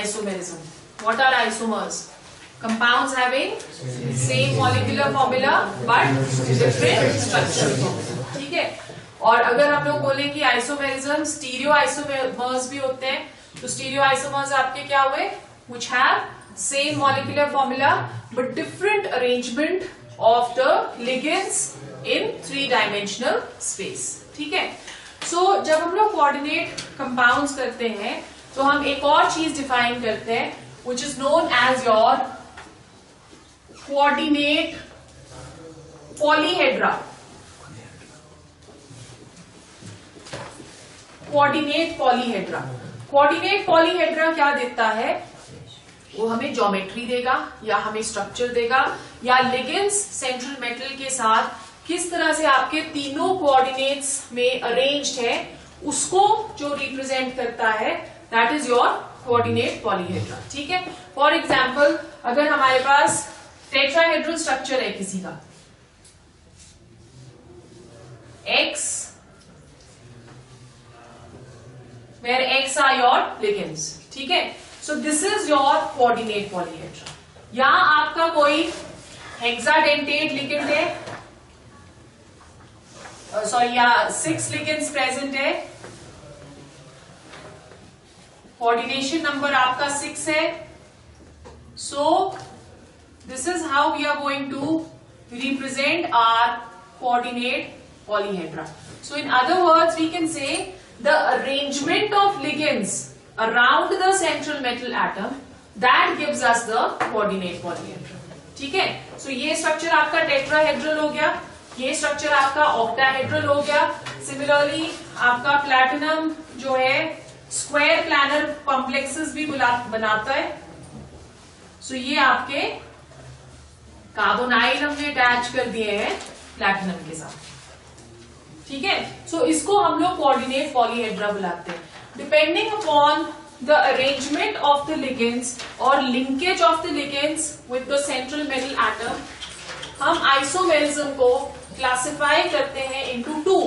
isomerism. What are isomers? Compounds having same molecular formula, but different structure. ठीक है और अगर हम लोग बोले कि आइसोमेरिज्म स्टीरियो आइसोमर्स भी होते हैं तो स्टीरियो आइसोमर्स आपके क्या हुए which have same molecular formula but different arrangement of the ligands in three dimensional space ठीक है सो जब हम लोग कोऑर्डिनेट कंपाउंड्स करते हैं तो हम एक और चीज़ डिफाइन करते हैं which is known as your coordinate polyhedra coordinate polyhedra coordinate polyhedra क्या देता है? वो हमें ज्योमेट्री देगा, या हमें स्ट्रक्चर देगा, या लिगेंस सेंट्रल मेटल के साथ किस तरह से आपके तीनों कोऑर्डिनेट्स में अरेंज्ड है, उसको जो रिप्रेजेंट करता है that is your coordinate polyhedra ठीक है? फॉर एग्ज़ाम्पल अगर हमारे पास टेट्राहेड्रल स्ट्रक्चर है किसी का X where x are your ligands, ठीक है? So this is your coordinate polyhedra यहाँ आपका कोई हेक्साडेंटेट लिगेंड है सॉरी या सिक्स लिगेंड्स प्रेजेंट है कोऑर्डिनेशन नंबर आपका सिक्स है। So this is how we are going to represent our coordinate polyhedra so in other words we can say the arrangement of ligands around the central metal atom that gives us the coordinate polyhedra ठीक है? So ये structure आपका tetrahedral हो गया, ये structure आपका octahedral हो गया। सिमिलरली आपका प्लैटिनम जो है स्क्वायर प्लानर कॉम्प्लेक्सेस भी बनाता है। सो so, ये आपके कार्बोनाइल हमने अटैच कर दिए हैं प्लैटिनम के साथ। ठीक है? सो so, इसको हम लोग कोऑर्डिनेट पॉलीहेड्रा बुलाते हैं। Depending upon the arrangement of the ligands और linkage of the ligands with the central metal atom हम आइसोमेरिज्म को क्लासिफाई करते हैं into two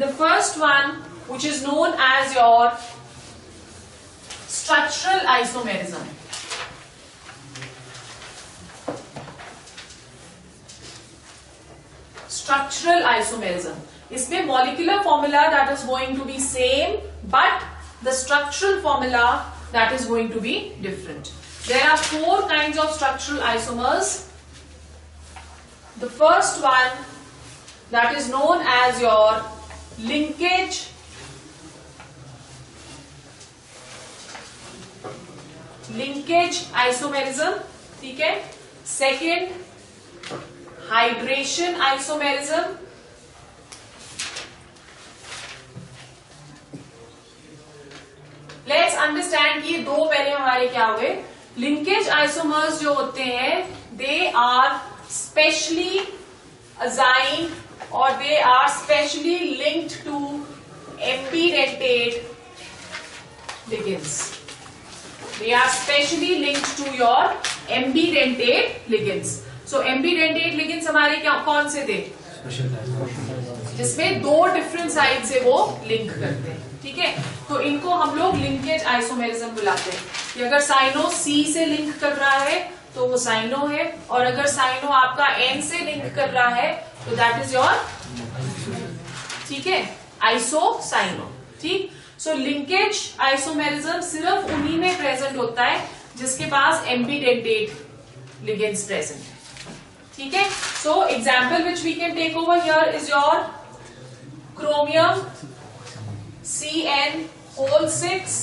The first one which is known as your structural isomerism structural isomerism. इसमें molecular formula that is going to be same but the structural formula that is going to be different. There are four kinds of structural isomers. The first one that is known as your linkage. Linkage isomerism ठीक है? Second hydration isomerism let's understand कि ये दो पहले हमारे क्या हुए? Linkage isomers जो होते हैं दे आर स्पेशली अजाइन और they are specially linked to ambidentate ligands. They are specially linked to your ambidentate ligands. So ambidentate ligands हमारे क्या, कौन से थे जिसमें दो डिफरेंट साइड से वो लिंक करते हैं, ठीक है तो इनको हम लोग लिंकेज आइसोमेरिज्म बुलाते हैं कि अगर साइनो सी से लिंक कर रहा है तो वो साइनो है, और अगर साइनो आपका एन से लिंक कर रहा है तो दैट इज़ योर ठीक है? आइसो साइनो ठीक? सो लिंकेज आइसोमेरिज्म सिर्फ़ उन्हीं में प्रेजेंट होता है जिसके पास एम्बीडेंटेड लिगेंड्स प्रेजेंट है। ठीक है? So example which we can take over here is your chromium C N whole six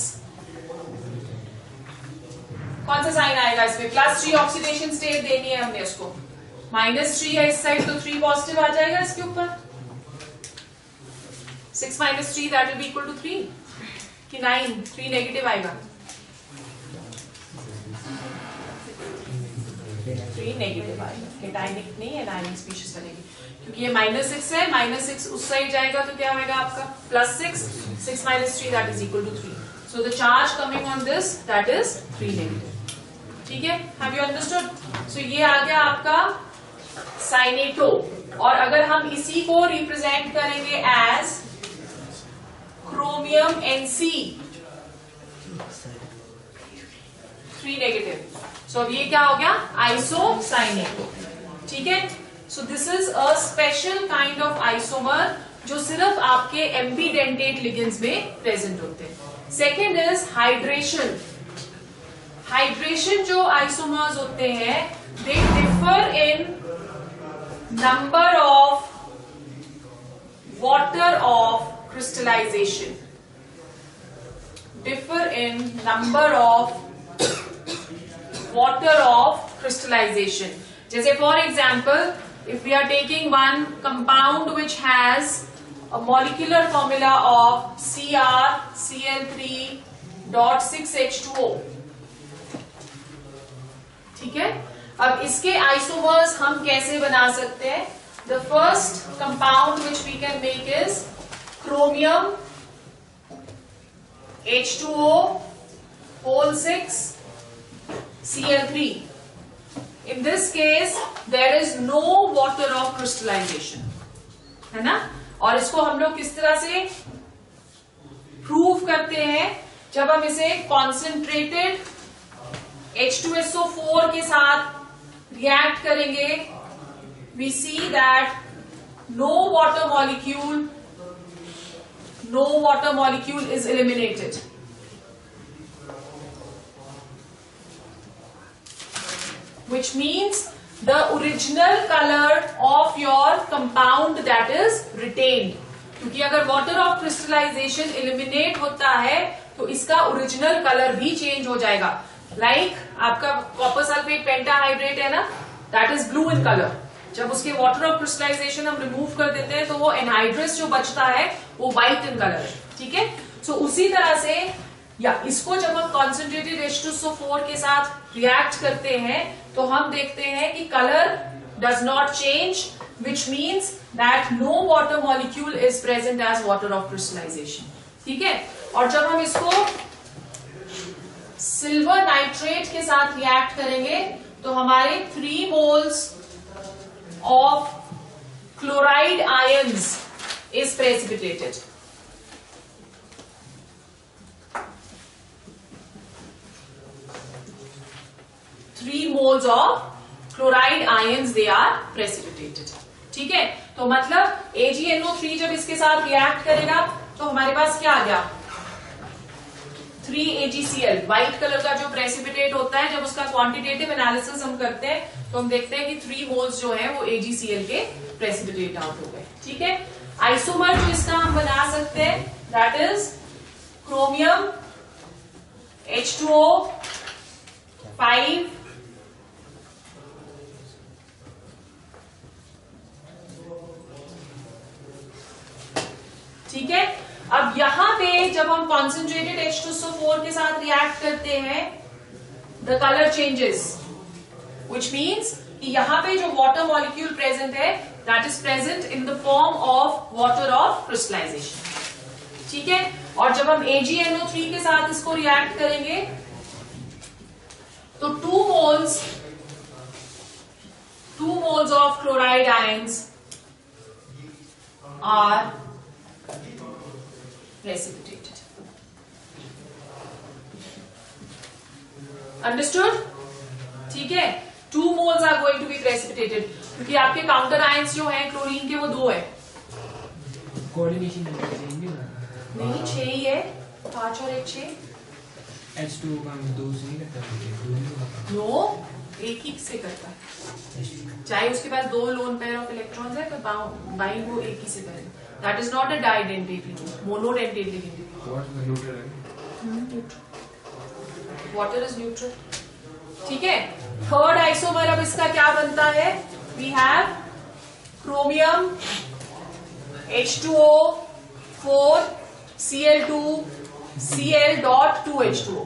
कौन सा साइन आएगा इसमें? प्लस थ्री ऑक्सीडेशन स्टेट देनी है हमने उसको। माइनस थ्री है इस साइड तो थ्री पॉजिटिव आ जाएगा इसके ऊपर। Six minus three that will be equal to three कि नाइन थ्री नेगेटिव आएगा। नेगेटिव आएगा। Plus six minus three three so on this आ गया आपका साइनेटो और अगर हम इसी को रिप्रेजेंट करेंगे as chromium NC three negative so अब ये क्या हो गया? आइसोसाइनिक ठीक है? So this is a special kind of isomer जो सिर्फ़ आपके एम्बीडेंटेट लिगेंस में प्रेजेंट होते हैं। सेकेंड इज़ हाइड्रेशन हाइड्रेशन जो आइसोमर्स होते हैं they differ in number of water of crystallization differ in number of water of crystallization जैसे for example if we are taking one compound which has a molecular formula of Cr Cl3 dot 6H2O ठीक है अब इसके isomers हम कैसे बना सकते हैं? The first compound which we can make is chromium H two ओल H2O whole 6 Cl3 in this case, there is no water of crystallization. है ना? और इसको हम लोग किस तरह से प्रूव करते हैं? जब हम इसे कॉन्सेंट्रेटेड H2SO4 के साथ रिएक्ट करेंगे we see that no water molecule no water molecule is eliminated which means the original color of your compound that is retained. क्योंकि अगर वाटर ऑफ़ क्रिस्टलाइजेशन एलिमिनेट होता है तो इसका ओरिजिनल कलर भी चेंज हो जाएगा। लाइक like, आपका कॉपर सल्फेट पेंटाहाइड्रेट है ना? That is blue in colour जब उसके वाटर ऑफ़ क्रिस्टलाइजेशन हम रिमूव कर देते हैं तो वो एनहाइड्रस जो बचता है वो व्हाइट इन कलर है। ठीक है? सो उसी तरह से या इसको जब हम concentrated H two SO four के साथ रिएक्ट करते हैं तो हम देखते हैं कि colour does not change which means that no water molecule is present as water of crystallization ठीक है? और जब हम इसको सिल्वर नाइट्रेट के साथ रिएक्ट करेंगे तो हमारे three moles of chloride ions is precipitated three moles of chloride ions they are precipitated ठीक है? तो मतलब AgNO3 जब इसके साथ रिएक्ट करेगा तो हमारे पास क्या आ गया? थ्री एजीसीएल व्हाइट कलर का जो प्रेसिपिटेट होता है, जब उसका क्वांटिटेटिव एनालिसिस हम करते हैं तो हम देखते हैं कि थ्री मोल्स जो है, वो एजीसीएल के प्रेसिपिटेट आउट हो गए। ठीक है? आइसोमर जो इसका हम बना सकते हैं that is chromium H two O five ठीक है? अब यहाँ पे जब हम concentrated H two SO four के साथ रिएक्ट करते हैं the colour changes which means कि यहाँ पे जो वाटर मॉलिक्यूल प्रेजेंट है that is present in the form of water of crystallization ठीक है? और जब हम AgNO3 के साथ इसको रिएक्ट करेंगे तो two moles two moles of chloride ions are precipitated. Understood? ठीक है. Two moles are going to be precipitated क्योंकि आपके काउंटर आयंस जो है क्लोरीन के वो दो है. कोऑर्डिनेशन नहीं छह ही है. पाँच और एक छह. एच टू का दो से नहीं करता नो एक ही से करता है. चाहे उसके पास दो लोन पेयर ऑफ़ इलेक्ट्रॉन्स है तो बाइंग वो एक ही से करेगा. That is not a bidentate monodentate ligand what is the neutral water is neutral ठीक है? थर्ड आइसोमर अब इसका क्या बनता है? We have chromium C L two C L dot two H two O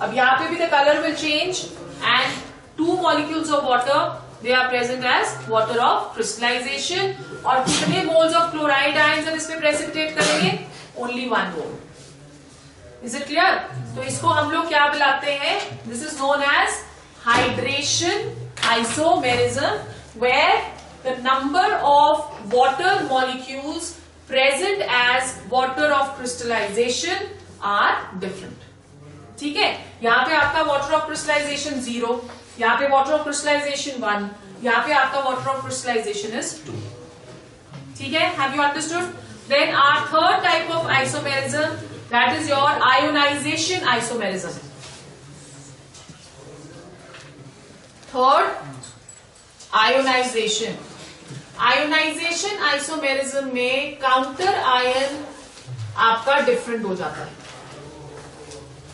अब यहाँ पे भी the colour will change and two molecules of water they are present as water of crystallization और कितने मोल्स ऑफ़ क्लोराइड आयंस हम इसमें precipitate करेंगे? Only one mole is it clear तो इसको हम लोग क्या बुलाते हैं? This is known as hydration isomerism where the number of water molecules present as water of crystallization are different. ठीक है? यहाँ पे आपका वाटर ऑफ़ क्रिस्टलाइजेशन ज़ीरो यहाँ पे वाटर ऑफ़ क्रिस्टलाइजेशन वन यहाँ पे आपका water of crystallization is two ठीक है? Have you understood then our third type of isomerism that is your ionization isomerism third ionization ionization isomerism में counter ion आपका different हो जाता है।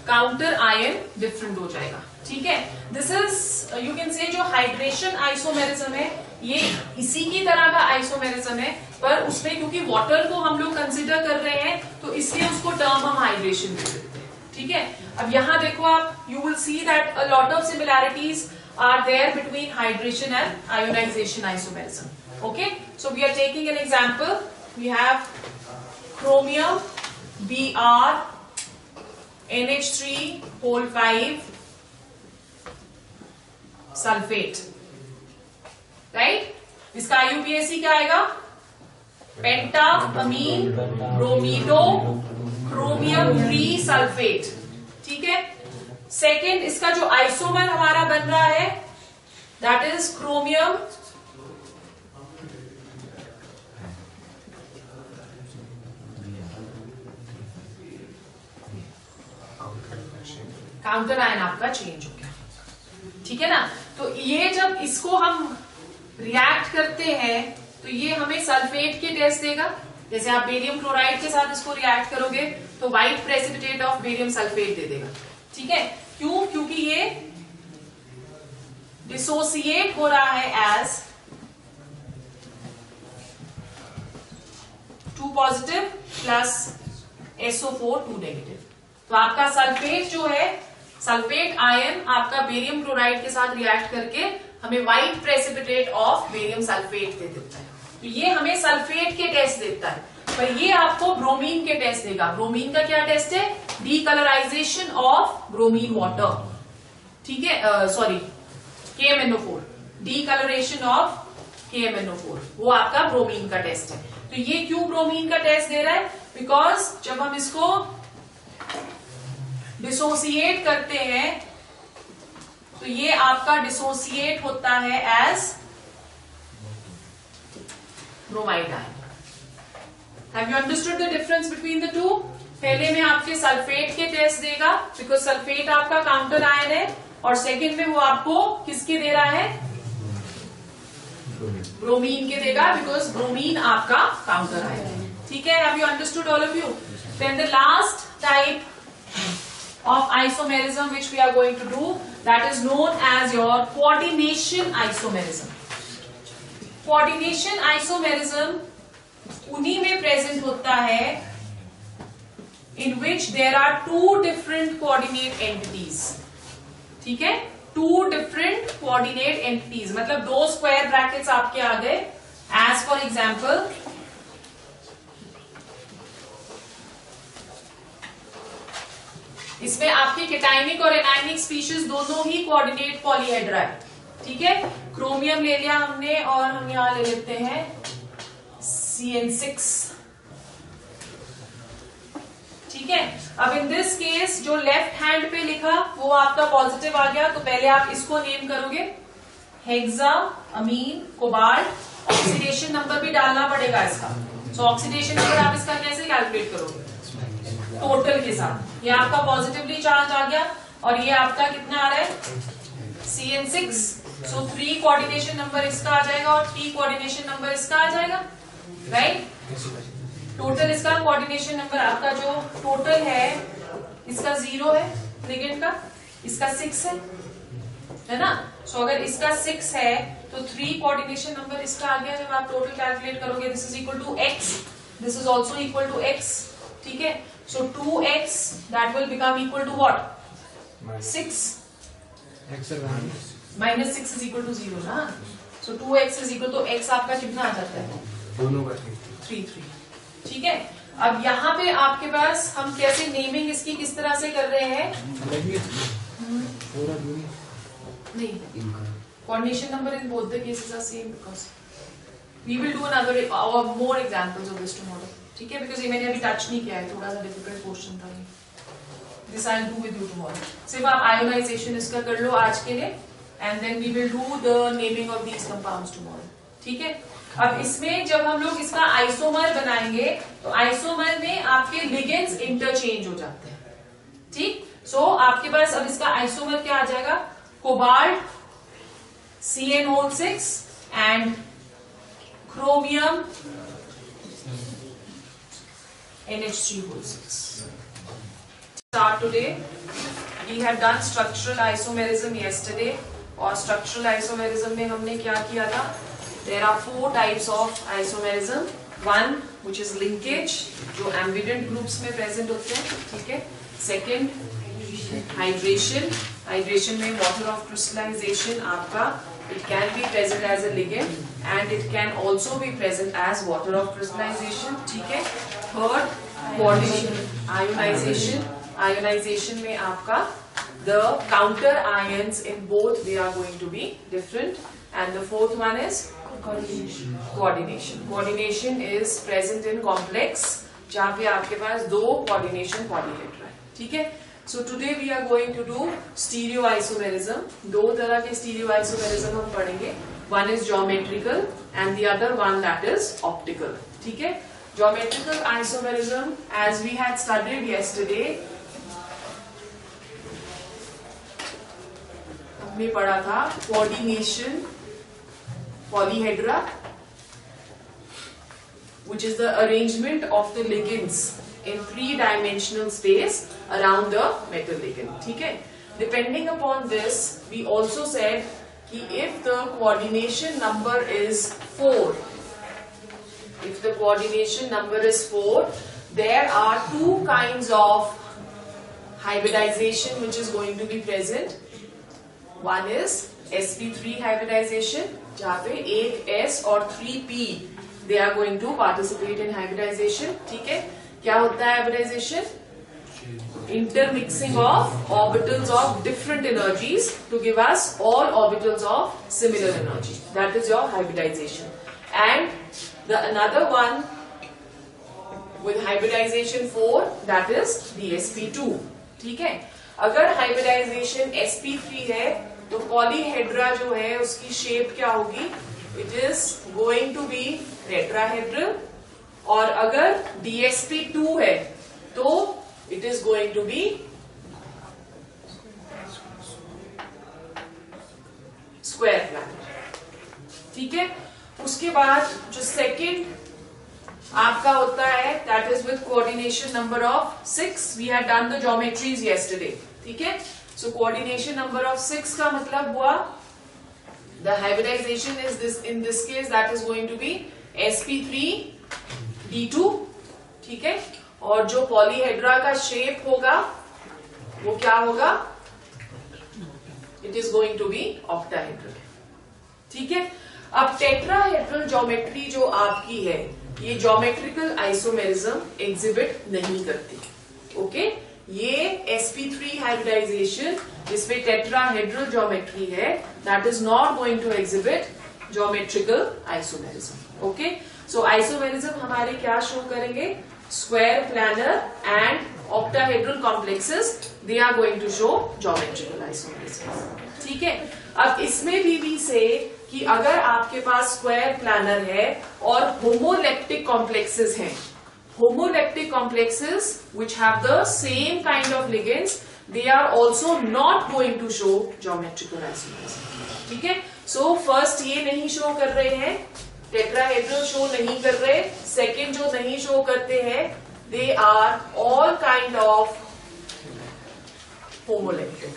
काउंटर आयन डिफरेंट हो जाएगा। ठीक है this is you can say जो हाइड्रेशन आइसोमेरिज्म है ये इसी की तरह का आइसोमेरिज्म है पर उसमें क्योंकि वाटर को हम लोग कंसिडर कर रहे हैं तो इसलिए उसको टर्म हम हाइड्रेशन दे देते हैं ठीक है अब यहाँ देखो आप you will see that a lot of similarities are there between hydration and ionization isomerism. Okay, so we are taking an example. We have chromium Br NH3 whole 5 sulphate. Right? इसका IUPAC क्या आएगा? Penta ammine bromido chromium three sulphate ठीक है? Second इसका जो isomer हमारा बन रहा है that is chromium counter ion आपका चेंज हो गया। ठीक है ना? तो ये जब इसको हम रिएक्ट करते हैं तो ये हमें सल्फेट के टेस्ट देगा। जैसे आप बेरियम क्लोराइड के साथ इसको रिएक्ट करोगे तो white precipitate of barium sulphate दे देगा। ठीक है? क्यों? क्योंकि ये डिसोसिएट हो रहा है as two positive plus SO four two negative तो आपका सल्फेट जो है सल्फेट आयन आपका बेरियम क्लोराइड के साथ रिएक्ट करके हमें white precipitate of barium sulphate दे देता है। तो ये हमें सल्फेट के टेस्ट देता है। पर ये आपको ब्रोमीन के टेस्ट देगा। ब्रोमीन का क्या टेस्ट है? डीकलराइजेशन ऑफ़ ब्रोमीन वाटर ठीक है? Sorry K M NO four decoloration of K M NO four वो आपका ब्रोमीन का टेस्ट है। तो ये क्यों ब्रोमीन का टेस्ट दे रहा है? बिकॉज़ जब हम इसको डिसोसिएट करते हैं तो ये आपका डिसोसिएट होता है as bromide ion have you understood the difference between the two पहले में आपके सल्फेट के टेस्ट देगा बिकॉज़ सल्फेट आपका काउंटर आयन है, और सेकंड में वो आपको किसके दे रहा है? ब्रोमीन के देगा बिकॉज़ ब्रोमीन आपका काउंटर आयन है। ठीक है? Have you understood all of you then the last type of isomerism which we are going to do that is known as your coordination isomerism. Coordination isomerism उन्हीं में present होता है in which there are two different coordinate entities. ठीक है two different coordinate entities मतलब दो square brackets आपके आ गए एज फॉर एग्ज़ाम्पल इसमें आपकी केटाइनिक और एनाइनिक स्पीशीज दोनों ही कोऑर्डिनेट पॉलीहेड्रा है ठीक है? क्रोमियम ले लिया हमने और हम यहाँ ले लेते हैं सी एन सिक्स ठीक है? अब इन दिस केस जो लेफ़्ट हैंड पे लिखा, वो आपका पॉजिटिव आ गया तो पहले आप इसको नेम करोगे। Hexa ammine cobalt oxidation number भी डालना पड़ेगा इसका। सो ऑक्सीडेशन नंबर आप इसका कैसे कैलकुलेट करोगे? टोटल के साथ। ये आपका पॉजिटिवली चार्ज आ गया और ये आपका कितना आ रहा है? C N six so three coordination number इसका आ जाएगा और थ्री कोऑर्डिनेशन नंबर इसका आ जाएगा राइट टोटल इसका कोऑर्डिनेशन नंबर आपका जो टोटल है इसका ज़ीरो है लिगेंड का इसका सिक्स है है ना? सो so, अगर इसका सिक्स है तो थ्री कोऑर्डिनेशन नंबर इसका आ गया जब आप टोटल कैलकुलेट करोगे this is equal to x this is also equal to x ठीक है? So 2x that will become equal to what? Six. X है वहाँ Minus six is equal to zero ना? So 2x is equal to x आपका कितना आ जाता है? दोनों का थ्री थ्री ठीक है अब यहाँ पे आपके पास हम कैसे नेमिंग इसकी किस तरह से कर रहे हैं नहीं coordination number in both the cases are same because we will do another more examples of this tomorrow ठीक है? बिकॉज़ ये मैंने अभी टच नहीं किया है थोड़ा सा डिफ़िकल्ट क्वेश्चन था this I do with you tomorrow सिर्फ़ आप आयोनाइजेशन इसका कर लो आज के लिए and then we will do the naming of these compounds tomorrow ठीक है? अब इसमें जब हम लोग इसका आइसोमर बनाएँगे तो आइसोमर में आपके लिगेंड्स इंटरचेंज हो जाते हैं। ठीक? सो so, आपके पास अब इसका आइसोमर क्या आ जाएगा? Cobalt C N whole six and chromium NH3 whole 6. Start today. We had done structural isomerism yesterday और structural isomerism में हमने क्या किया था There are four types of isomerism. One which is linkage जो ambivalent groups में present होते हैं ठीक है Second hydration. Hydration में water of crystallization आपका it can be present as a ligand and it can also be present as water of crystallization ठीक है थर्ड क्वारेशन आयोनाइजेशन आयोनाइजेशन में आपका the counter ion in both way are going to be different and the fourth one is coordination coordination is present in complex जहाँ पे आपके पास दो coordination coordinator है। ठीक है? So today we are going to do stereo isomerism दो तरह के स्टीरियो आइसोमेरिज्म हम पढ़ेंगे। One is geometrical and the other one that is optical ठीक है? Geometrical isomerism as we had studied yesterday. हमने पढ़ा था coordination polyhedra which is the arrangement of the ligands in three dimensional space around the metal ligand ठीक है depending upon this we also said कि if the coordination number is 4 if the coordination number is 4 there are two kinds of hybridization which is going to be present one is sp3 hybridization जहाँ पे एक s और 3p they are going to participate in hybridization ठीक है क्या होता है hybridization intermixing of orbitals of different energies to give us all orbitals of similar energy. That is your hybridization. And the another one with hybridization 4 that is the sp2. ठीक है अगर hybridization sp3 है तो polyhedra जो है उसकी shape क्या होगी it is going to be tetrahedral और अगर dsp2 है तो it is going to be square planet ठीक है उसके बाद जो सेकंड आपका होता है that is with coordination number of six we had done the geometries yesterday ठीक है? So coordination number of six का मतलब हुआ the hybridization is this in this case that is going to be sp3 d2 ठीक है? और जो polyhedra का शेप होगा, वो क्या होगा? It is going to be octahedral ठीक है? अब टेट्राहेड्रल ज्योमेट्री जो आपकी है, ये ज्योमेट्रिकल आइसोमेरिज्म एग्जिबिट नहीं करती ओके ये sp3 हाइब्रिडाइजेशन जिसमें टेट्राहेड्रल ज्योमेट्री है that is not going to exhibit geometrical isomerism okay so isomerism हमारे क्या शो करेंगे? Square, planar and octahedral complexes they are going to show geometrical isomerism, ठीक है? अब इसमें भी भी से कि अगर आपके पास स्क्वायर प्लानर है और होमोलेप्टिक कॉम्प्लेक्सेस हैं homoleptic complexes which have the same kind of ligands, they are also not going to show geometrical isomerism ठीक है? सो फ़र्स्ट ये नहीं शो कर रहे हैं टेट्राहेड्रल शो नहीं कर रहे सेकंड जो नहीं शो करते हैं they are all kind of homoleptic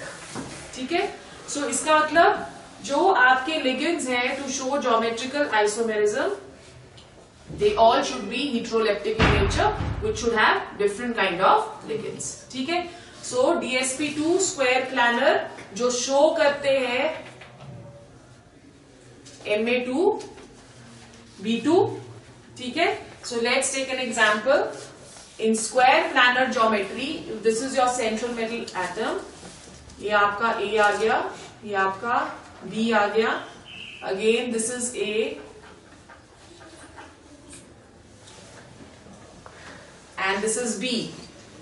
ठीक है? सो इसका मतलब जो आपके लिगेंड्स हैं to show geometrical isomerism they all should be heteroleptic in nature which should have different kind of ligands ठीक है? So DSP two square planar जो शो करते हैं M A two B two ठीक है? So let's take an example in square planar geometry this is your central metal atom ये आपका A आ गया, ये आपका बी आ गया again this is A and this is B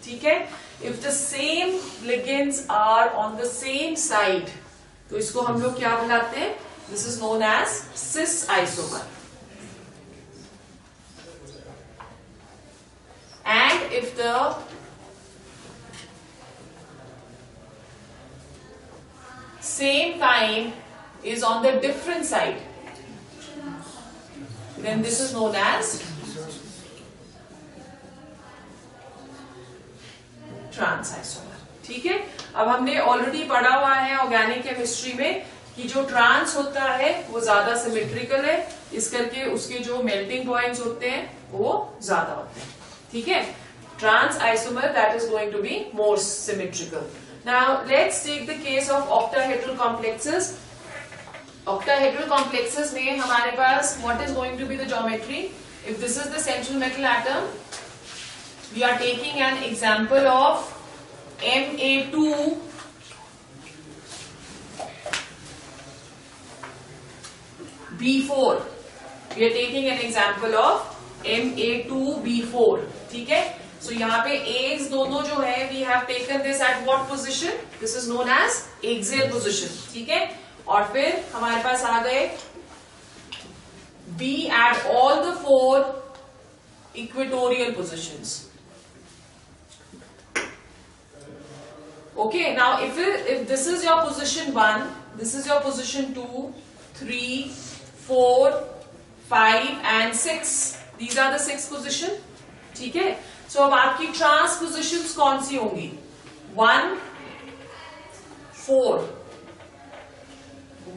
ठीक है? If the same ligands are on the same side तो इसको हम लोग क्या बुलाते हैं? This is known as cis isomer and if the same time is on the different side, then this is known as trans isomer ठीक है? अब हमने ऑलरेडी पढ़ा हुआ है ऑर्गेनिक केमिस्ट्री में कि जो ट्रांस होता है वो ज़्यादा सिमेट्रिकल है। इस करके उसके जो मेल्टिंग पॉइंट्स होते हैं वो ज़्यादा होते हैं। ठीक है? Trans isomer that is going to be more symmetrical now let's take the case of octahedral complexes octahedral complexes में हमारे पास what is going to be the geometry if this is the central metal atom we are taking an example of M A two B four we are taking an example of M A two B four ठीक है? सो यहाँ पे as दोनों जो है we have taken this at what position this is known as axial position ठीक है? और फिर हमारे पास आ गए B at all the four equatorial position okay now if if this is your position one this is your position two three four five and six these are दिक्स position ठीक है? सो अब आपकी ट्रांस पोजिशन कौन सी होंगी? One four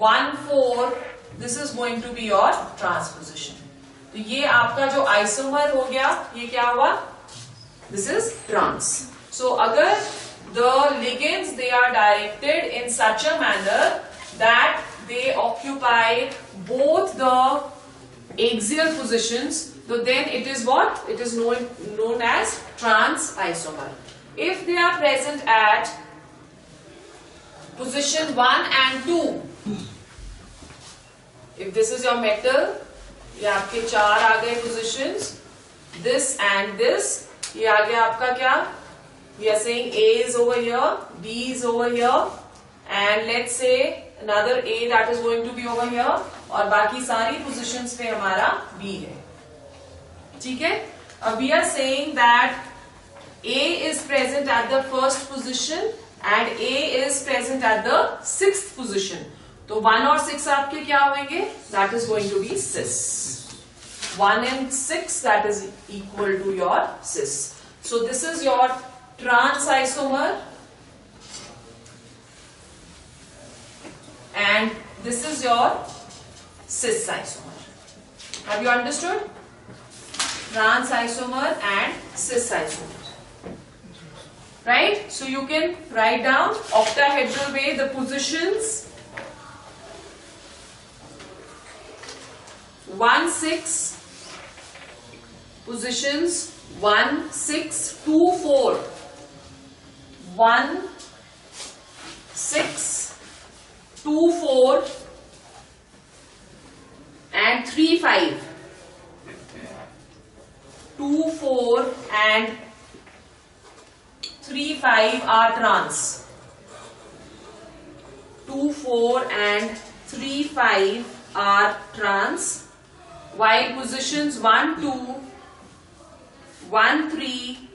one four this is going to be your trans position तो ये आपका जो आइसोमर हो गया ये क्या हुआ दिस इज़ ट्रांस सो अगर the ligands they are directed in such a manner that they occupy both the axial positions so then it is what it is known known as trans isomer if they are present at position 1 and 2 if this is your metal ये आपके चार आ गए position this and this ये आ गया आपका क्या? We are saying A is over here B is over here and let say another A that is going to be over here और बाकी सारी पोजिशन पे हमारा बी है। ठीक है? अब we are saying that A is present at the first position and A is present at the six position one और सिक्स आपके क्या होंगे? That is going to be cis one and six that is equal to your cis so this is your trans isomer and this is your cis isomer have you understood trans isomer and cis isomer Right, so you can write down octahedral way the positions. 1 6 positions. 1 6 2 4 1 6 2 4 and 3 5 2 4 and 3 5 are trans. 2 4 and 3 5 are trans. While positions one two one three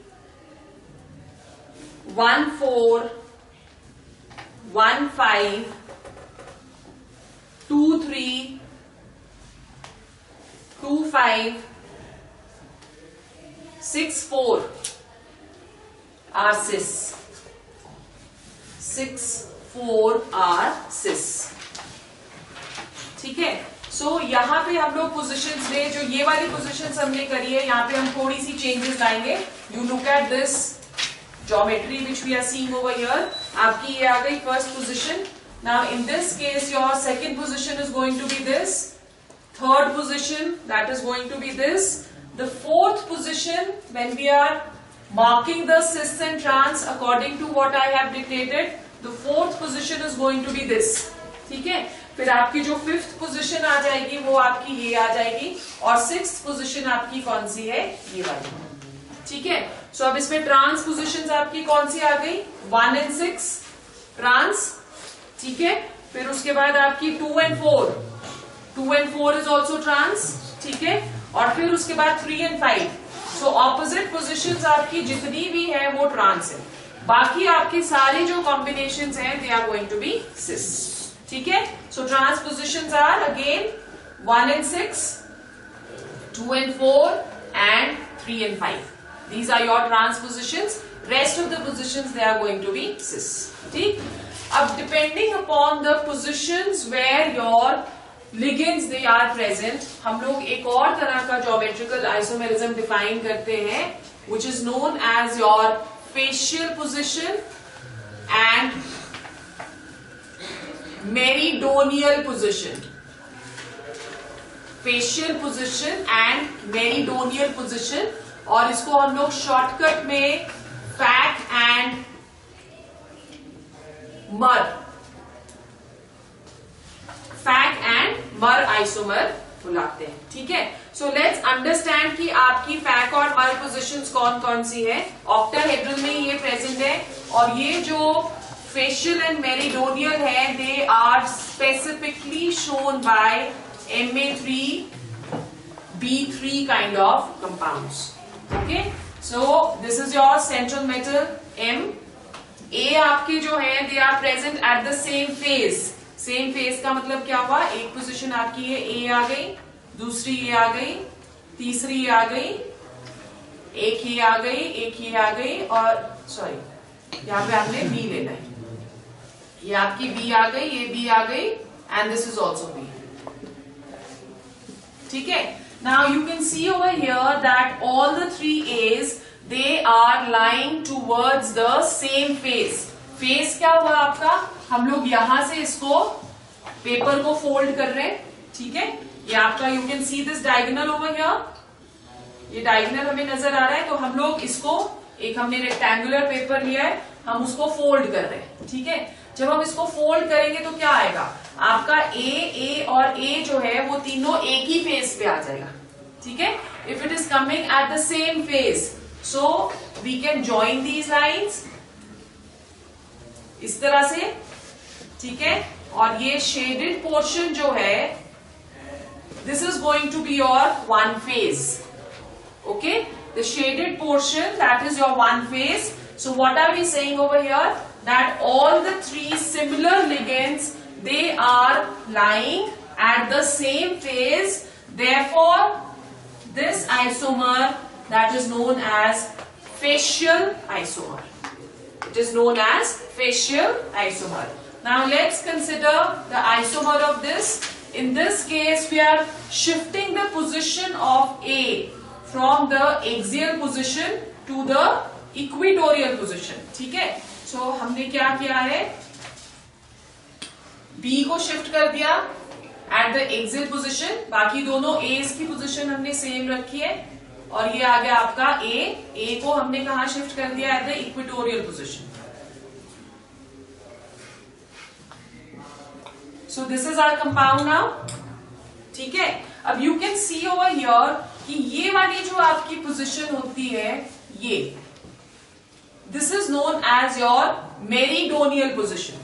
one four, one five, two three, two five, six four are cis. Six four are cis. ठीक है so so, यहाँ पे हम लोग position ले जो ये वाली पोजिशन हमने करी है यहाँ पे हम थोड़ी सी चेंजेस आएँगे you look at this geometry which we are seeing over here आपकी ये आ गई first position now in this case your second position is going to be this third position that is going to be this the fourth position when we are marking the cis trans according to what I have dictated the fourth position is going to be this ठीक है? फिर आपकी जो fifth position आ जाएगी वो आपकी ये आ जाएगी और सिक्स पोजीशन आपकी कौन सी है? ये वाली। ठीक है? सो so, अब इसमें ट्रांस पोजिशन आपकी कौन सी आ गई? वन एंड सिक्स ट्रांस ठीक है? फिर उसके बाद आपकी two and four two and four is also trans ठीक है? और फिर उसके बाद three and five so opposite position आपकी जितनी भी है वो ट्रांस है। बाकी आपके सारे जो कॉम्बिनेशन हैं they are going to be cis ठीक है? So transposition are again one and six two and four and three and five these are your transposition rest of the position they are going to be six ठीक? अब depending upon the position where your ligands they are present हम लोग एक और तरह का geometrical isomerism define करते हैं which is known as your facial position and meridional position. Facial position and meridional position. और इसको हम लोग शॉर्टकट में fac and mer fac and mer isomer बुलाते हैं, ठीक है? सो लेट्स अंडरस्टैंड कि आपकी फैक और मर पोजिशन कौन कौन सी है? ऑक्टाहेड्रल में ये प्रेजेंट है और ये जो फेशियल एंड मेरिडोनियल है. They are specifically shown by M A three B three kind of compounds okay so this is your central metal M A आपके जो है they are present at the same face same face का मतलब क्या हुआ? एक position आपकी है ए आ गई, दूसरी ए आ गई, तीसरी ए आ गई, एक ही आ गई, एक ही आ गई, और सॉरी यहाँ पे आपने बी लेना है। ये आपकी बी आ गई, ये बी आ गई and this is also B ठीक है? Now you can see over here that all the three A's, they are lying towards the same face. Face क्या हुआ आपका? हम लोग यहाँ से इसको पेपर को फोल्ड कर रहे हैं, ठीक है? ये आपका you can see this diagonal over here ये डायगनल हमें नज़र आ रहा है तो हम लोग इसको, एक हमने रेक्टेंगुलर पेपर लिया है, हम उसको फोल्ड कर रहे हैं, ठीक है? जब हम इसको फोल्ड करेंगे तो क्या आएगा? आपका ए ए और ए जो है, वो तीनों एक ही फेस पे आ जाएगा। ठीक है? If it is coming at the same face so we can join these lines इस तरह से। ठीक है? और ये शेडेड पोर्शन जो है this is going to be your one face okay the shaded portion that is your one face so what are we saying over that all the three similar ligands they are lying at the same phase therefore this isomer that is known as facial isomer it is known as facial isomer now let's consider the isomer of this in this case we are shifting the position of a from the axial position to the equatorial position ठीक है so so, हमने क्या किया है? B को shift कर दिया at the axial position बाकी दोनों एज की पोजिशन हमने सेम रखी है। और ये आ गया आपका ए ए को हमने कहा शिफ्ट कर दिया? At the equatorial position so this is our compound now ठीक है? अब you can see over here कि ये वाली जो आपकी पोजिशन होती है ये this is known as your meridional position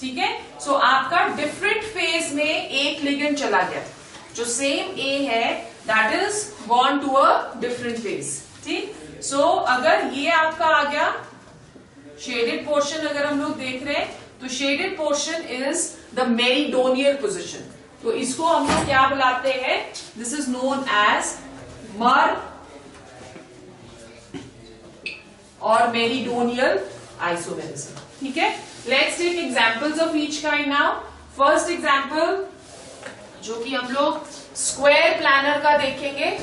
ठीक है? सो आपका डिफरेंट फ़ेज़ में एक लिगेंड चला गया। जो सेम ए है that is gone to a different face ठीक? सो अगर ये आपका आ गया शेडेड पोर्शन अगर हम लोग देख रहे हैं तो shaded portion is the meridional position तो इसको हम लोग क्या बुलाते हैं? This is known as mer और मेरीडोनियल आइसोमेरिज्म। ठीक है? Let's take examples of each kind now first example जो कि हम लोग स्क्वायर प्लानर का देखेंगे।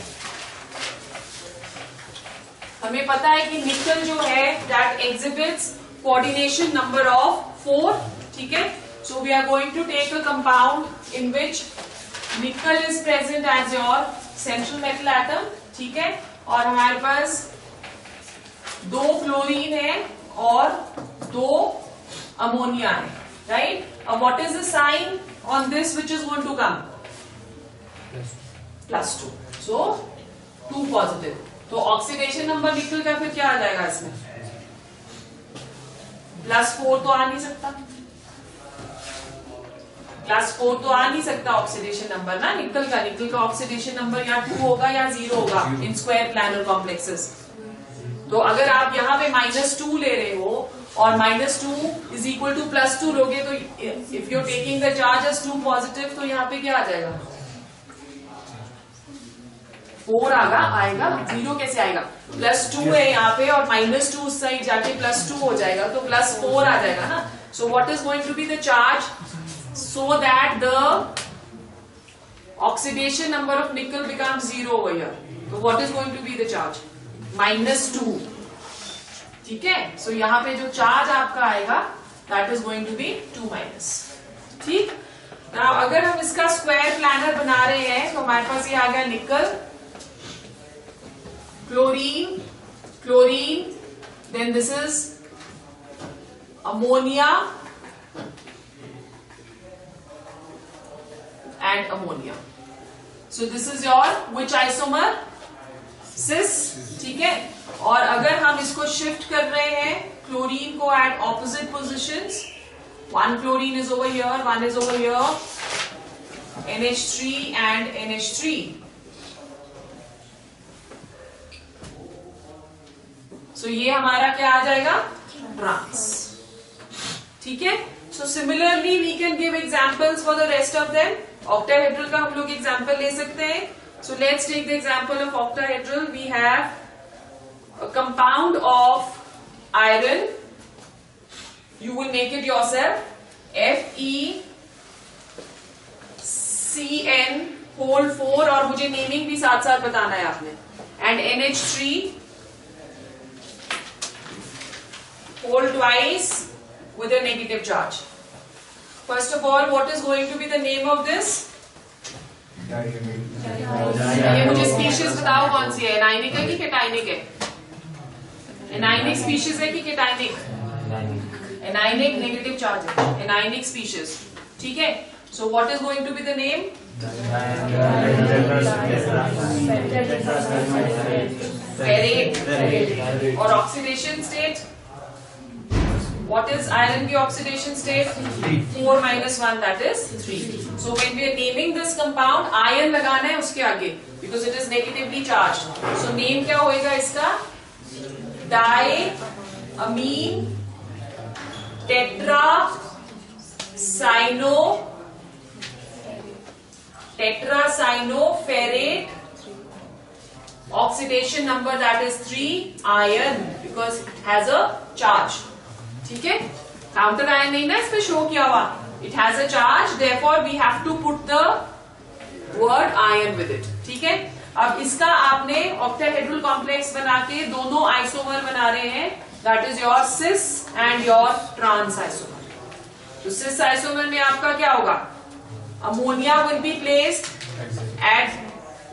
हमें पता है कि निकल जो है that exhibits coordination number of four ठीक है? So we are going to take a compound in which nickel is present as your central metal atom ठीक है? और हमारे पास दो फ्लोरीन है और दो अमोनिया है राइट अब what is the sign on this which is going to come plus two so two positive तो ऑक्सीडेशन नंबर निकल का फिर क्या आ जाएगा इसमें? प्लस फोर तो आ नहीं सकता। प्लस फोर तो आ नहीं सकता ऑक्सीडेशन नंबर ना। निकल का निकल का ऑक्सीडेशन नंबर या टू होगा या ज़ीरो होगा इन स्क्वायर प्लानर कॉम्प्लेक्सेस तो अगर आप यहाँ पे माइनस टू ले रहे हो और minus two is equal to plus two लोगे तो if you taking the charge as two positive तो यहाँ पे क्या आ जाएगा? फोर आगा, आएगा ज़ीरो कैसे आएगा? प्लस टू है यहाँ पे और माइनस टू उस साइड जाके प्लस टू हो जाएगा तो प्लस फोर आ जाएगा ना? So what is going to be the charge so the oxidation number of nickel becomes zero over here. So what is going to be the two ठीक है सो यहाँ पे जो चार्ज आपका आएगा that is going to be two minus ठीक Now, अगर हम इसका स्क्वायर प्लानर बना रहे हैं तो हमारे पास ये आ गया nickel chlorine chlorine then this is ammonia and ammonia. So this is your which isomer? Cis. ठीक है? और अगर हम इसको शिफ्ट कर रहे हैं क्लोरीन को at opposite positions one chlorine is over here one is over here NH3 and NH3 so ये हमारा क्या आ जाएगा? ट्रांस ठीक है? So similarly we can give examples for the rest of them octahedral का हम लोग एग्ज़ाम्पल ले सकते हैं. So let's take the example of octahedral we have compound of iron you will make it yourself F E C N whole four और मुझे naming भी साथ साथ बताना है आपने and N H three whole twice with a negative charge. First of all, what is going to be the name of this? ये मुझे स्पीशीज बताओ कौन सी है? एनाइनिक है कि केटाइनिक है? एनाइनिक स्पीशीज है कि केटाइनिक? एनाइनिक नेगेटिव चार्ज है। एनाइनिक स्पीशीज ठीक है? So what is going to be the name ferrate और oxidation state What is iron की oxidation state? 4 minus 1 that is 3. So when we are naming this compound, iron लगाना है उसके आगे because it is negatively charged. So name क्या होएगा इसका? Diamine tetra sino tetracyanoferrate oxidation number that is 3 iron because it has a charge. ठीक है? Counter ion नहीं ना इसमें शो किया हुआ। It has a charge therefore we have to put the word ion with it ठीक है? अब इसका आपने ऑक्टाहेड्रल कॉम्प्लेक्स बना के दोनों आइसोमर बना रहे हैं। That is your cis and your trans isomer तो सिस आइसोमर में आपका क्या होगा? Ammonia will be placed at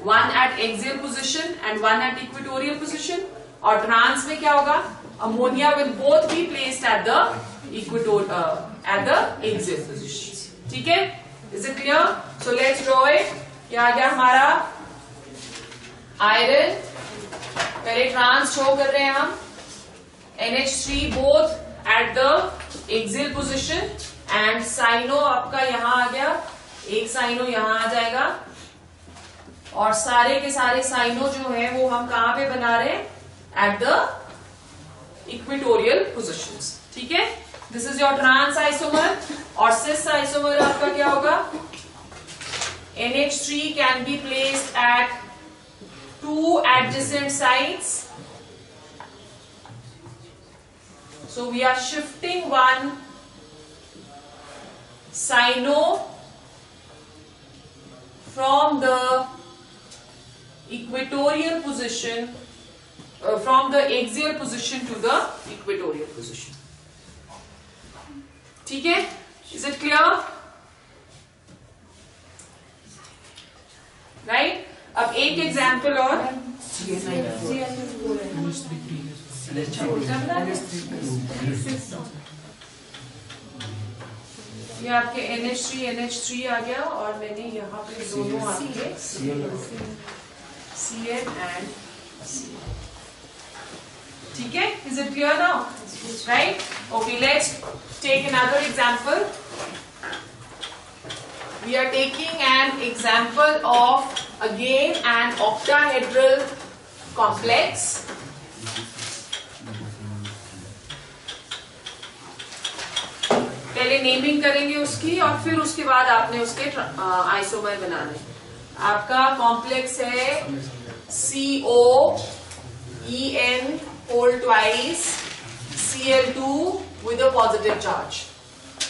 one at axial position and one at equatorial position और ट्रांस में क्या होगा? Ammonia will both be placed at the equator uh, at the axial positions ठीक है? Is it clear so let's draw it आ गया हमारा? Iron पहले trans show कर रहे हैं हम. NH3 both at the axial position and cyano आपका यहाँ आ गया. एक साइनो यहाँ आ जाएगा. और सारे के सारे साइनो जो है वो हम कहाँ पे बना रहे हैं? एट द इक्विटोरियल पोजिशन ठीक है this is your trans isomer और सिस आइसोमर आपका क्या होगा NH3 can be placed at two adjacent sides so we are shifting one sino from the equatorial position Uh, from the axial position to the equatorial position ठीक है? Is it clear right अब एक example और। ये आपके N H three N H three आ गया और मैंने यहाँ पे दोनों आपके सी एन एंड सी ठीक है? Is it clear now right okay let's take another example we are taking an example of, again, an octahedral complex. पहले नेमिंग करेंगे उसकी और फिर उसके बाद आपने उसके आइसोमर बनाने आपका कॉम्प्लेक्स है C O E N C L two with a positive charge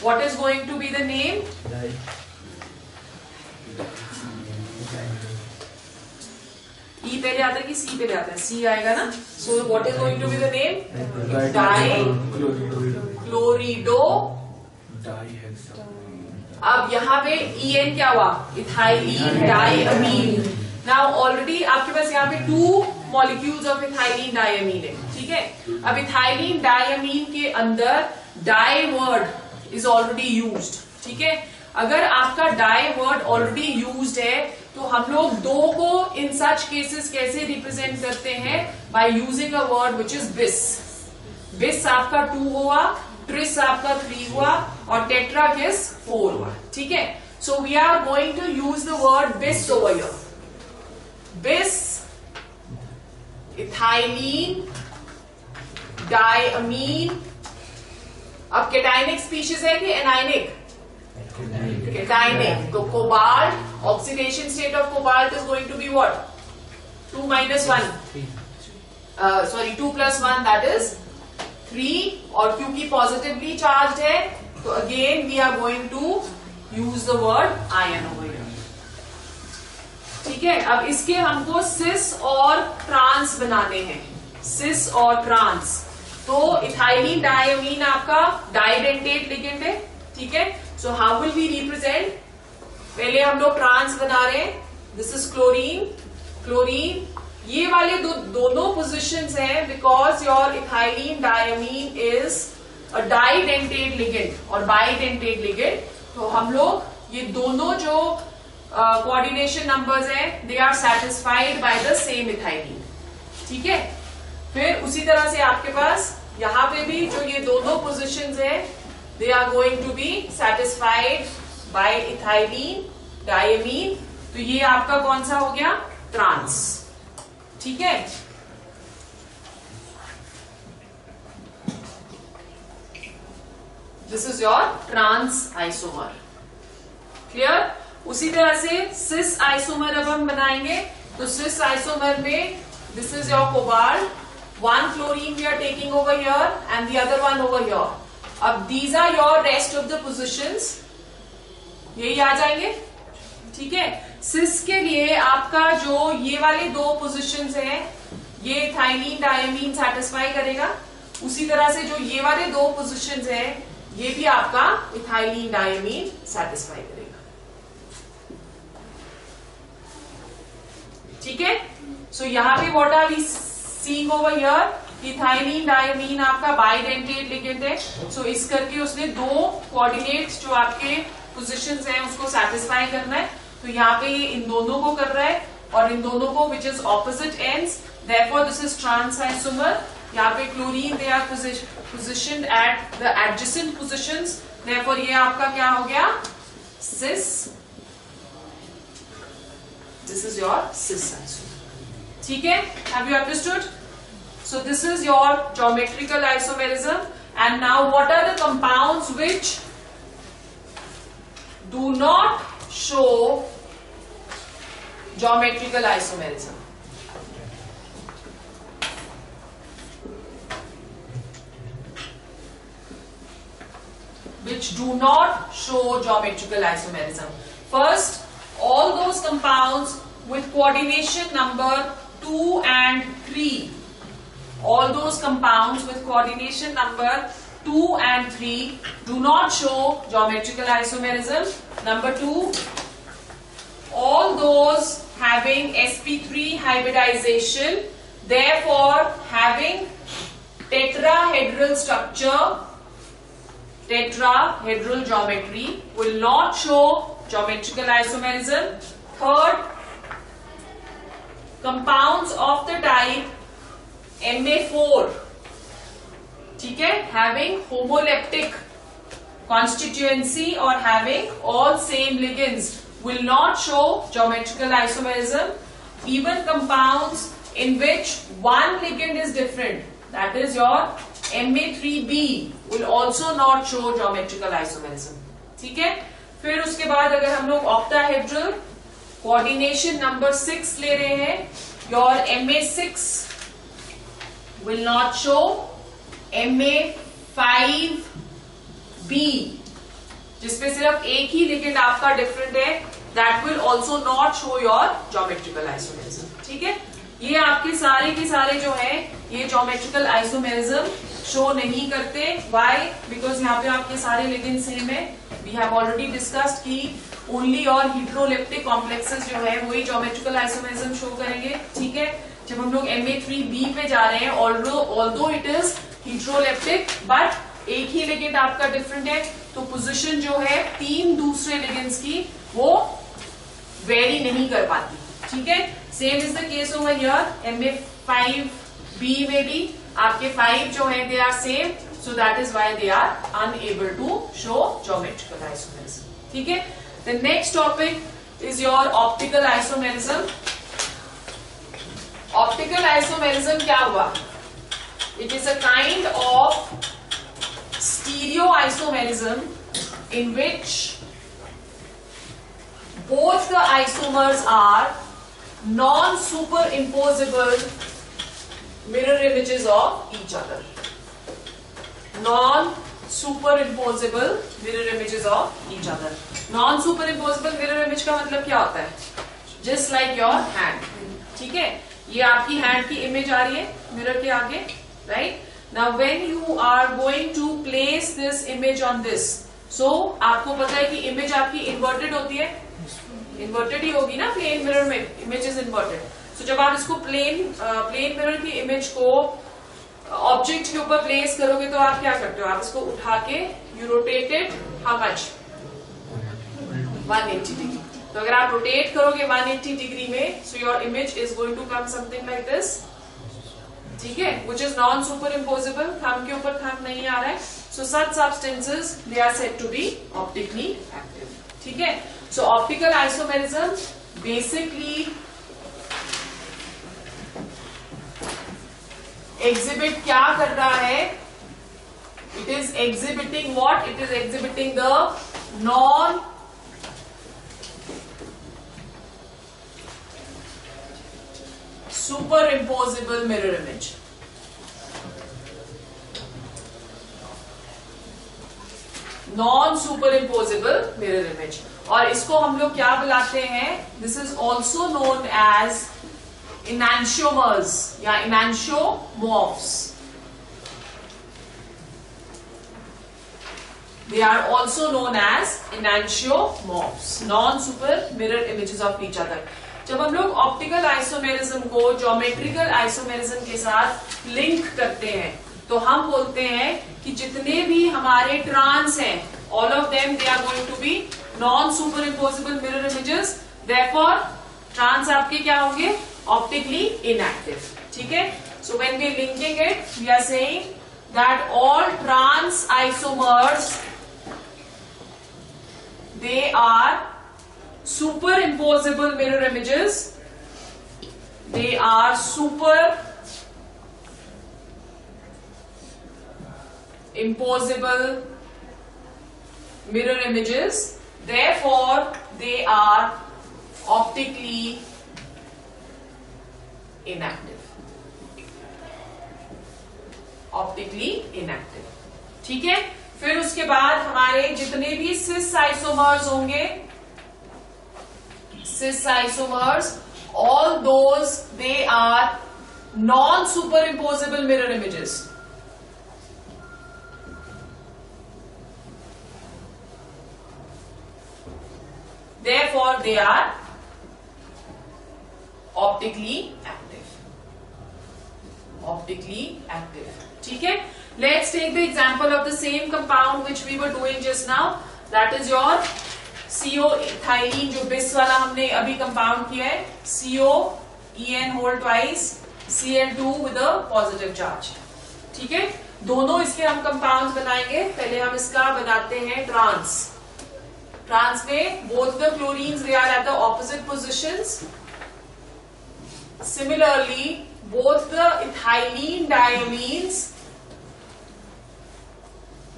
what is going to be the name? E पहले आता है कि सी पहले आता है? सी आएगा ना? So what is going to be the name dichlorido अब यहाँ पे ई एन क्या हुआ? इथाइलिन डाई अमीन नाउ ऑलरेडी आपके पास यहाँ पे two molecules of ethylene diamine है। ठीक है? अब इथाइलिन डायमीन के अंदर di word is already use ठीक है? अगर आपका डाई वर्ड ऑलरेडी यूज़ है तो हम लोग दो को इन सच केसेस कैसे रिप्रेजेंट करते हैं? By using a word which is bis bis आपका टू हुआ ट्रिस आपका थ्री हुआ, और टेट्रा किस फोर हुआ, ठीक है? So we are going to use the word bis over here bis ethylene diamine अब केटाइनिक स्पीशीज है कि एनाइनिक केटाइनिक तो cobalt oxidation state of cobalt is going to be what two minus one sorry two plus one that is three और क्योंकि positively charge है तो again we are going to use the word ion over ठीक है? अब इसके हमको cis और ट्रांस बनाने हैं। सिस और ट्रांस तो इथाइलिन डायमीन आपका डाइडेंटेट लिगेंड है, ठीक है? So how will we represent पहले हम लोग ट्रांस बना रहे हैं दिस इज़ क्लोरीन क्लोरीन ये वाले दो, दोनों पोजिशन हैं because your ethylene diamine is a bidentate ligand और बाइडेंटेड लिगेंड तो हम लोग ये दोनों जो कोऑर्डिनेशन नंबर्स हैं they are satisfied by the same ethylene ठीक है? फिर उसी तरह से आपके पास यहाँ पे भी जो ये दोनों पोजिशन है they are going to be satisfied by ethylene diamine तो ये आपका कौन सा हो गया? ट्रांस ठीक है? This is your trans isomer clear उसी तरह से सिस आइसोमर अब हम बनाएँगे तो सिस आइसोमर में this is your cobalt one fluorine we are taking over here and the other one over here. अब these are your rest of the positions. यही आ जाएँगे ठीक है सिस के लिए आपका जो ये वाले दो पोजिशन हैं ये थाइलिन डायमीन सेटिस्फाई करेगा उसी तरह से जो ये वाले दो पोजिशन हैं ये भी आपका इथाइलिन डायमीन सेटिस्फाई करेगा ठीक है सो यहाँ पे what are we seeing over here ethylene diamine आपका बाइडेंटेट लिगेंड है। सो so, इस करके उसने दो कोऑर्डिनेट्स जो आपके पोजीशंस हैं उसको सेटिस्फाई करना है। तो यहाँ पे ये इन दोनों को कर रहा है और इन दोनों को which is opposite therefore this is trans isomer यहाँ पे chlorine they are position at the adjacent positions therefore ये आपका क्या हो गया? Cis this is your cis isomer ठीक है have you understood so this is your geometrical isomerism and now what are the compounds which do not show geometrical isomerism which do not show geometrical isomerism first all those compounds with coordination number 2 and 3 all those compounds with coordination number 2 and 3 do not show geometrical isomerism. Number 2 all those having sp3 hybridization therefore having tetrahedral structure tetrahedral geometry will not show geometrical isomerism. Third compound of the type M A four ठीक है? Having homoleptic constituency और having all same ligands will not show geometrical isomerism even compound in which one ligand is different that is your M A three B will also not show geometrical isomerism ठीक है? फिर उसके बाद अगर हम लोग octahedral coordination number six ले रहे हैं। Your Ma6 will not show Ma5 B जिसमें सिर्फ़ एक ही लिगेंड आपका डिफरेंट है that will also not show your geometrical isomerism ठीक है? ये आपके सारे के सारे जो है, ये जोमेट्रिकल आइसोमेरिज्म शो नहीं करते। वाई बिकॉज़ यहाँ पे आपके सारे लिगेंड सेम है। वी हैव ऑलरेडी डिस्कस्ड की ओनली और हिड्रोलेप्टिक कॉम्प्लेक्सेस जो है, वही जोमेट्रिकल आइसोमेरिज्म शो करेंगे, ठीक है? जब हम लोग एम ए थ्री बी पे जा रहे हैं although it is heteroleptic but एक ही लिगेंड आपका डिफरेंट है तो पोजीशन जो है, तीन दूसरे लिगेंड्स की, वो वेरी नहीं कर पाती, ठीक है? Same is the case over here M A five B में भी आपके फाइव जो है they are same so that is why they are unable to show geometrical isomerism ठीक है? The next topic is your optical isomerism optical isomerism क्या हुआ it is a kind of stereoisomerism in which both the isomers are non-superimposable mirror images of each other. Non-superimposable mirror images of each other. Non-superimposable mirror image का मतलब क्या होता है? Just like your hand ठीक है? ये आपकी hand की इमेज आ रही है मिरर के आगे right Now when you are going to place this image on this, so आपको पता है कि इमेज आपकी इन्वर्टेड होती है? इन्वर्टेड ही होगी ना प्लेन मिरर में इमेज इज़ इन्वर्टेड सो जब आप इसको प्लेन प्लेन मिरर की इमेज को ऑब्जेक्ट के ऊपर प्लेस करोगे तो आप क्या करते हो? आप इसको उठा के you rotated how much 180 degree तो अगर आप रोटेट करोगे 180 डिग्री में so your image is going to come something like this ठीक है? Which is non superimposable them के ऊपर थम नहीं आ रहा है. So such substances they are set to be optically active ठीक है? So optical isomerism basically exhibit क्या कर रहा है? It is exhibiting what it is exhibiting the non superimposable mirror image. Non superimposable mirror image और इसको हम लोग क्या बुलाते हैं? This is also known as enantiomers या enantiomorphs they are also known as enantiomorphs non super mirror images of each other जब हम लोग ऑप्टिकल आइसोमेरिज्म को ज्योमेट्रिकल आइसोमेरिज्म के साथ लिंक करते हैं तो हम बोलते हैं कि जितने भी हमारे ट्रांस हैं all of them they are going to be non superimposable mirror images therefore trans आपके क्या होंगे? ऑप्टिकली इनएक्टिव ठीक है? So when we linking it we are saying that all trans isomers they are superimposable mirror images. They are super imposable mirror images. Therefore, they are optically inactive. Optically inactive. ठीक है फिर उसके बाद हमारे जितने भी सिस आइसोमर्स होंगे cis isomers, all those they are non-superimposable mirror images. Therefore, they are optically active. Optically active. Okay? Let's take the example of the same compound which we were doing just now. That is your C O ethylene जो bis वाला हमने अभी compound किया है C O E N whole twice C L two with positive charge ठीक है? दोनों इसके हम कंपाउंड बनाएँगे। पहले हम इसका बनाते हैं ट्रांस ट्रांस में both the chlorines they are at the opposite positions Similarly, both the ethylene diamines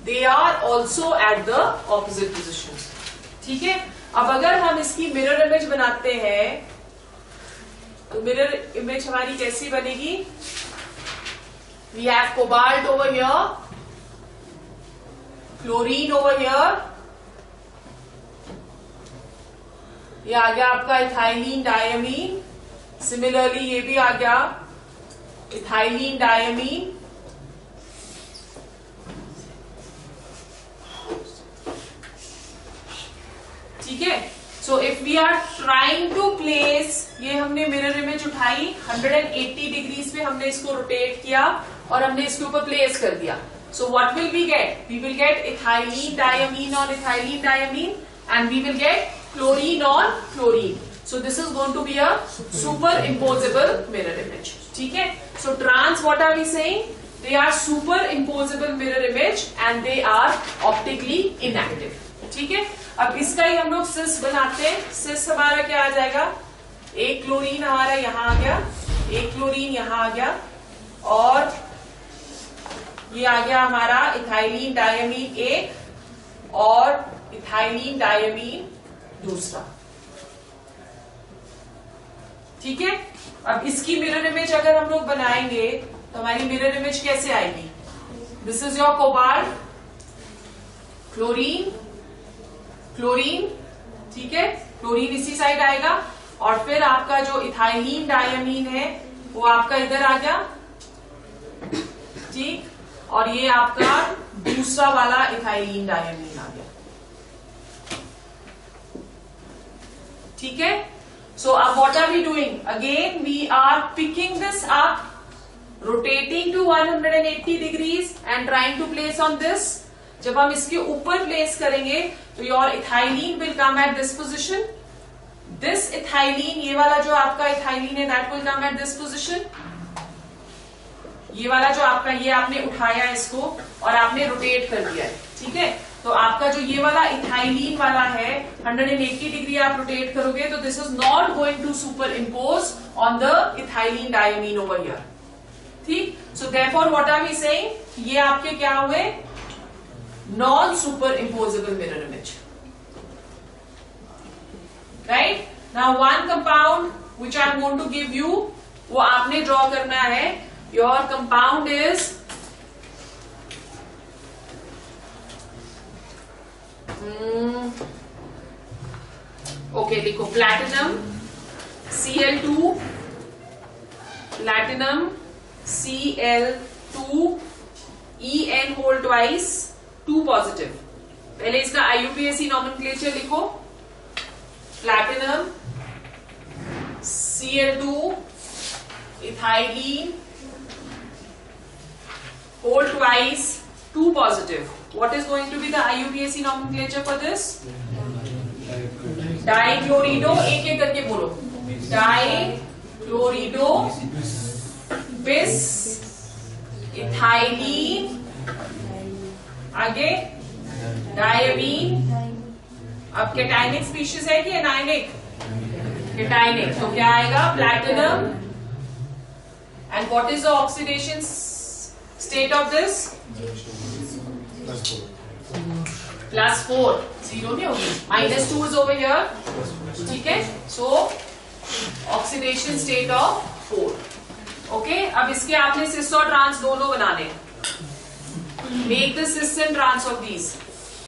they are also at the opposite positions. ठीक है? अब अगर हम इसकी मिरर इमेज बनाते हैं तो मिरर इमेज हमारी कैसी बनेगी? We have cobalt over here chlorine over here ये आ गया आपका इथाइलिन डायमीन सिमिलरली ये भी आ गया इथाइलिन डायमीन ठीक है? So if we are trying to place ये हमने मिरर इमेज उठाई 180 एट्टी डिग्रीज पे हमने इसको रोटेट किया और हमने इसके ऊपर प्लेस कर दिया। So what will be get we will get ethylene diamine और ethylene diamine and we will get chlorine और chlorine so this is gonna to be a superimposable mirror image ठीक है? सो trans what are we saying they are superimposable mirror image and they are optically inactive ठीक है? अब इसका ही हम लोग सिस बनाते हैं। सिस हमारा क्या आ जाएगा? एक क्लोरीन हमारा यहाँ आ गया। एक क्लोरीन यहाँ आ गया। और ये आ गया हमारा इथाइलिन डायमीन एक और इथाइलिन डायमीन दूसरा। ठीक है? अब इसकी मिरर इमेज अगर हम लोग बनाएँगे तो हमारी मिरर इमेज कैसे आएगी? This is your cobalt chlorine chlorine ठीक है? क्लोरीन इसी साइड आएगा। और फिर आपका जो इथाइलीन डायमीन है, वो आपका इधर आ गया। ठीक? और ये आपका दूसरा वाला इथाइलीन डायमीन आ गया। ठीक है? सो अब what are we doing again we are picking this up rotating to 180 degrees and trying to place on this जब हम इसके ऊपर प्लेस करेंगे तो your ethylene will come at this position this ethylene ये वाला जो आपका इथाइलिन है that will come at this position ये वाला जो आपका, ये आपने उठाया इसको और आपने रोटेट कर दिया है, ठीक है? तो आपका जो ये वाला इथाइलिन वाला है 180 डिग्री आप रोटेट करोगे तो this is not going to superimpose on the ethylene diamine over ठीक? So therefore what are we saying ये आपके क्या हुए? Imposable mirror image right now one compound which I am going to give you वो आपने draw करना है। Your compound is okay लिखो platinum C L two platinum C L two E N whole twice two positive. पहले इसका IUPAC nomenclature लिखो। Platinum C L two ethylene whole twice two positive What is going to be the IUPAC nomenclature for this? Dichlorido एक एक करके बोलो। डाइक्लोरिडो बिस ethylene आगे diamine अब कैटाइनिक स्पीशीज है कि एनाइनिक केटाइनिक तो क्या आएगा? Platinum and what is the oxidation state of this plus four zero नहीं होगी. Minus two is over here ठीक है? So oxidation state of four okay अब इसके आपने सिस और ट्रांस दोनों बनाने make the cis and trans of these